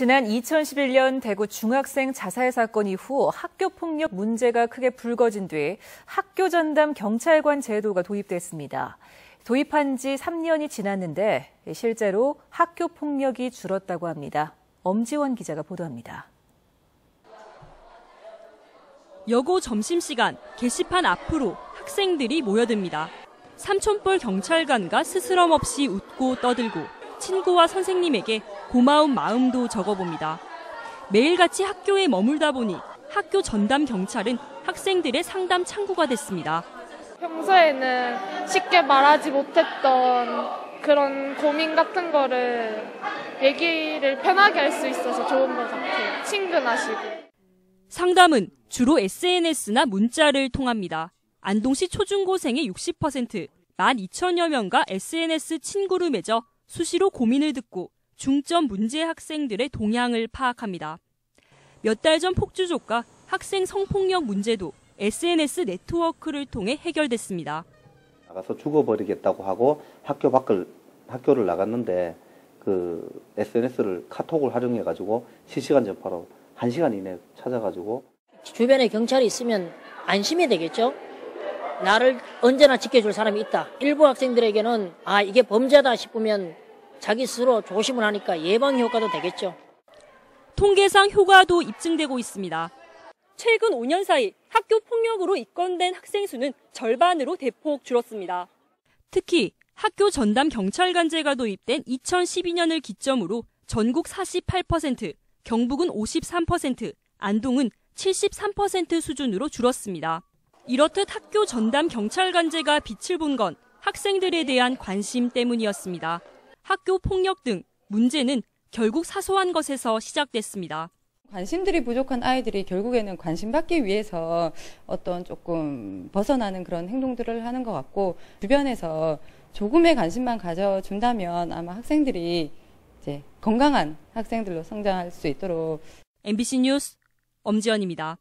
지난 2011년 대구 중학생 자살 사건 이후 학교 폭력 문제가 크게 불거진 뒤 학교 전담 경찰관 제도가 도입됐습니다. 도입한 지 3년이 지났는데 실제로 학교 폭력이 줄었다고 합니다. 엄지원 기자가 보도합니다. 여고 점심시간 게시판 앞으로 학생들이 모여듭니다. 삼촌뻘 경찰관과 스스럼 없이 웃고 떠들고 친구와 선생님에게 고마운 마음도 적어봅니다. 매일같이 학교에 머물다 보니 학교 전담 경찰은 학생들의 상담 창구가 됐습니다. 평소에는 쉽게 말하지 못했던 그런 고민 같은 거를 얘기를 편하게 할 수 있어서 좋은 것 같아요. 친근하시고. 상담은 주로 SNS나 문자를 통합니다. 안동시 초중고생의 60%, 12,000여 명과 SNS 친구를 맺어 수시로 고민을 듣고 중점 문제 학생들의 동향을 파악합니다. 몇 달 전 폭주족과 학생 성폭력 문제도 SNS 네트워크를 통해 해결됐습니다. 나가서 죽어버리겠다고 하고 학교 밖을 학교를 나갔는데 그 SNS를 카톡을 활용해 가지고 실시간 전파로 1시간 이내 찾아 가지고 주변에 경찰이 있으면 안심이 되겠죠. 나를 언제나 지켜줄 사람이 있다. 일부 학생들에게는 아 이게 범죄다 싶으면 자기 스스로 조심을 하니까 예방 효과도 되겠죠. 통계상 효과도 입증되고 있습니다. 최근 5년 사이 학교 폭력으로 입건된 학생 수는 절반으로 대폭 줄었습니다. 특히 학교 전담 경찰관제가 도입된 2012년을 기점으로 전국 48%, 경북은 53%, 안동은 73% 수준으로 줄었습니다. 이렇듯 학교 전담 경찰관제가 빛을 본 건 학생들에 대한 관심 때문이었습니다. 학교 폭력 등 문제는 결국 사소한 것에서 시작됐습니다. 관심들이 부족한 아이들이 결국에는 관심 받기 위해서 어떤 조금 벗어나는 그런 행동들을 하는 것 같고 주변에서 조금의 관심만 가져준다면 아마 학생들이 이제 건강한 학생들로 성장할 수 있도록 MBC 뉴스 엄지연입니다.